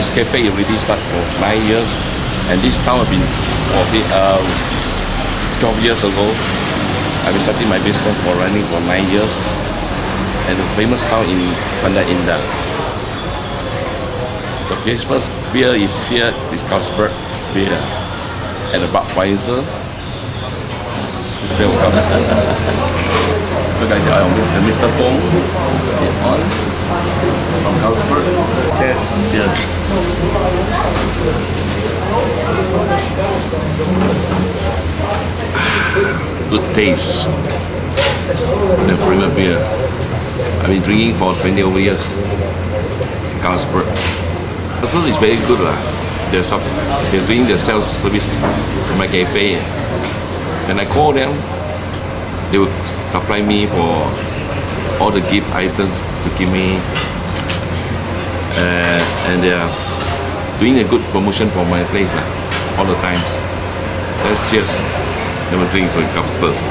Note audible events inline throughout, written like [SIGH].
this cafe already started for nine years, and this town have been for the, um, 12 years ago. I've been starting my business for running for nine years, and it's famous town in Bandar Indah. The first beer is here is Carlsberg beer, and the Budweiser. This beer [LAUGHS] Look at uh, Mr. Mr. Fung Onn from Carlsberg. Cheers. Cheers. Good taste. The Premier beer. I've been drinking for 20 over years. Carlsberg. Carlsberg is very good lah. They're, they're doing the sales service in my cafe. When I call them, they will supply me for all the gift items to give me uh, and they are doing a good promotion for my place lah, all the times. Let's just never drink so it comes first.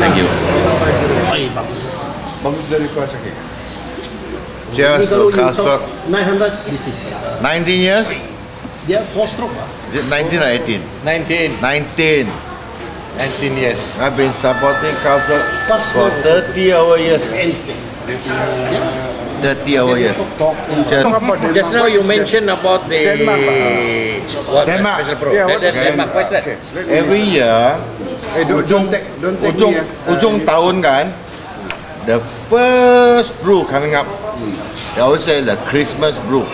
Thank you. Bagus dari kau sakit. Cheers to Carlsberg. 900 this is 19 years? dia four stroke ah. Is it 19 or 18? 19, 19. 19 years. I've been supporting Carlsberg First for one. 30 over years. Very stick. 30 over years. Just, Just now you mentioned about the Denmark. what Denmark. special pro. Yeah, that, what that's is Denmark. What's that? Okay. every year, Eh, don't, don't take, don't take ujung, me, ah. ujung Uh, tahun kan, the first brew coming up, they always say the Christmas brew.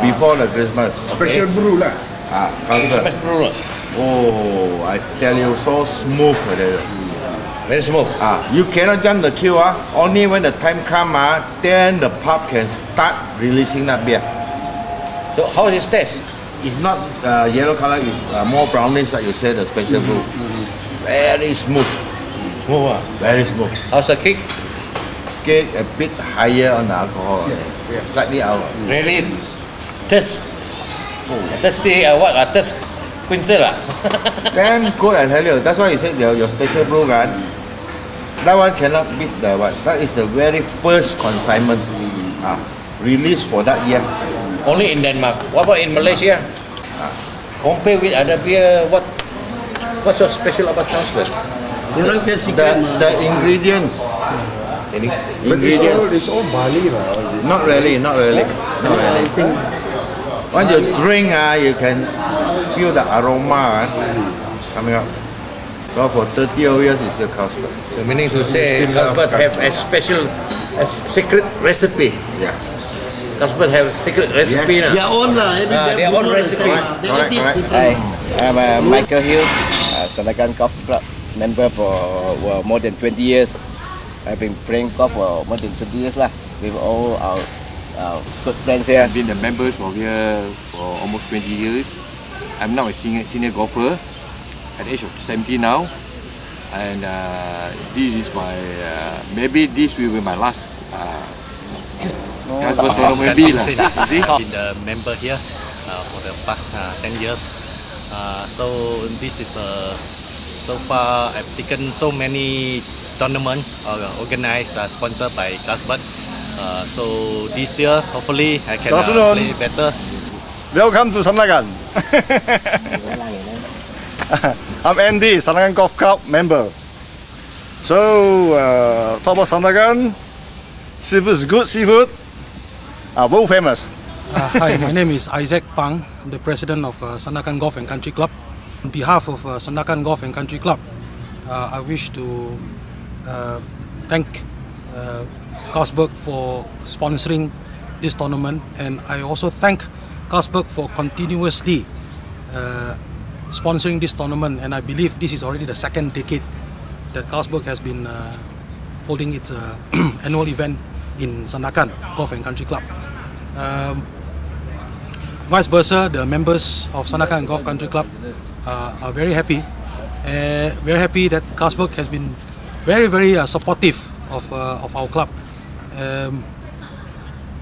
Before the Christmas. Special brew lah. Ah, Carlsberg. Special brew. Oh, I tell you, so smooth. like that. Very smooth. Ah, you cannot jump the queue. Ah. Only when the time come, ah, then the pub can start releasing that beer. So how is its taste? It's not uh, yellow color, it's uh, more brownish, like you said, the special brew. Very smooth, Smooth. ah. very smooth. How's the kick? Get a bit higher on the alcohol, yeah. slightly out. Really taste. Tasty. Uh, what? Uh, taste quinzel ah. [LAUGHS] Damn good, I tell you. That's why you said your, your special brew, kan? That one cannot beat the what? That is the very first consignment ah, released for that year. Only in Denmark. What about in Malaysia? Compare with other beer, what what's so special about Carlsberg? Dia orang punya The, secret the ingredients. Any? But it's all, it's all Bali lah. All. Not really, not really. Not really. I think Once you drink, ah, you can feel the aroma ah, coming up. So for 30 years, it's still Carlsberg. So meaning to say Carlsberg have a special a secret recipe. Yeah. Carlsberg have secret recipe Yes. na. their own lah. Every Ah, their own brewer recipe. same lah. They Correct, correct. Hi, I'm uh, Michael Hill, uh, Sandakan Golf Club member for well, more than 20 years. I've been playing golf for more than 20 years lah, with all our, our good friends here. I've been a member for here for almost 20 years. I'm now a senior, senior golfer at the age of 70 now. And uh, this is my, uh, maybe this will be my last uh, Carlsberg tournament maybe lah. You see? I've been a member here uh, for the past uh, 10 years. Uh, so this is the so far I've taken so many tournaments uh, organized uh, sponsored by Carlsberg. Uh, so this year hopefully I can uh, Good play better. Welcome to Sandakan. [LAUGHS] I'm Andy, Sandakan Golf Club member. So, uh, talk about Sandakan. Seafood is good seafood. Uh, world famous. Uh, hi, my name is Isaac Pang, I'm the president of uh, Sandakan Golf and Country Club. On behalf of uh, Sandakan Golf and Country Club, uh, I wish to uh, thank uh, Carlsberg for sponsoring this tournament, and I also thank Carlsberg for continuously uh, sponsoring this tournament. And I believe this is already the second decade that Carlsberg has been uh, holding its uh, [CLEARS THROAT] annual event in Sandakan Golf and Country Club. Um, vice versa, the members of Sandakan Golf Country Club uh, are very happy. Uh, very happy that Carlsberg has been very, very uh, supportive of, uh, of our club. Um,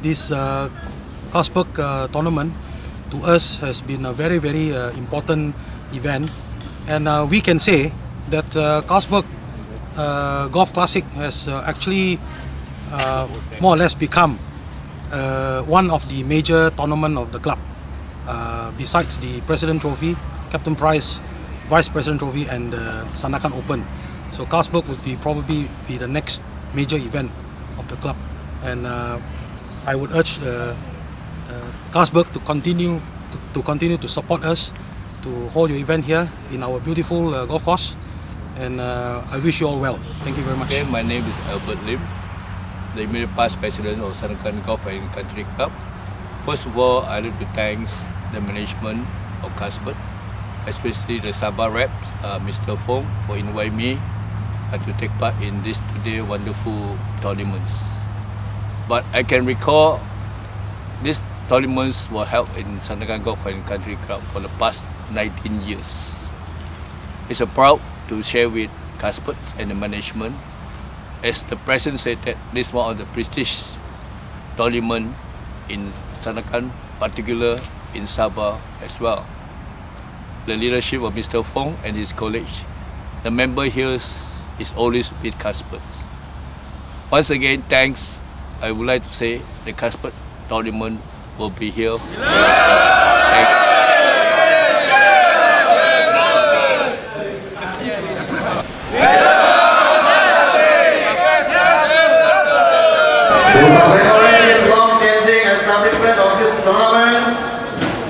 this uh, Carlsberg uh, tournament to us has been a very, very uh, important event, and we can say that uh, Carlsberg Golf Classic has actually more or less become one of the major tournament of the club. Uh, besides the President Trophy, Captain Prize, Vice President Trophy, and the Sandakan Open. So Carlsberg would be probably be the next major event of the club, and uh, I would urge uh, uh, Carlsberg to continue to, to continue to support us to hold your event here in our beautiful uh, golf course. And uh, I wish you all well. Thank you very much. Okay, my name is Albert Lim, the immediate past president of Sandakan Golf and Country Club. First of all, I'd like to thank the management of Carlsberg, especially the Sabah reps, uh, Mr. Fong, for inviting me uh, to take part in this today wonderful tournaments. But I can recall these tournaments were held in Sandakan Golf and Country Club for the past 19 years. It's a proud to share with Casper and the management. As the president said that this is one of the prestige tournament in Sandakan, particular in Sabah as well. The leadership of Mr. Fong and his colleagues, the member here is always with Carlsberg. Once again, thanks. I would like to say the Carlsberg tournament will be here. Thanks. To commemorate this long-standing establishment of this tournament,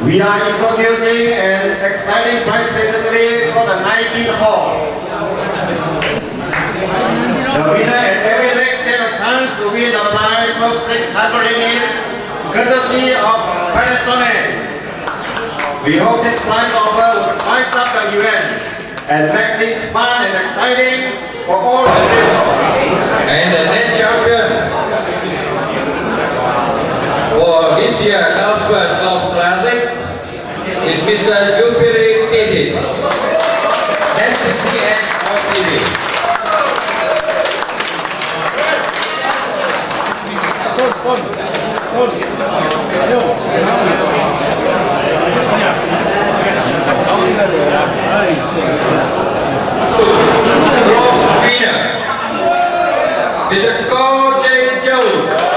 we are introducing exciting prize category for the 19th hole. The winner at every leg stand a chance to win the prize of 600 ringgit, courtesy of Panasonic. We hope this prize offer will spice up the event and make things fun and exciting for all. And the net champion for this year Carlsberg Classic is Mr. Yupiri Edit. Net 60 and OCD. Bronze winner Mr. Ko Jae Joe.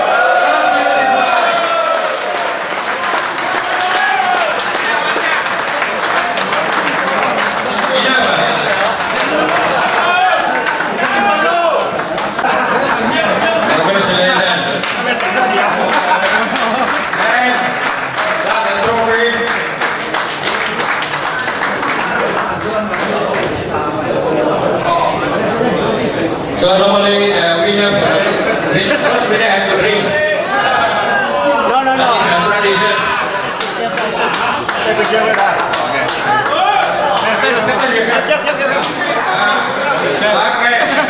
接回来。OK。这个这个这个，要要要要。来，OK。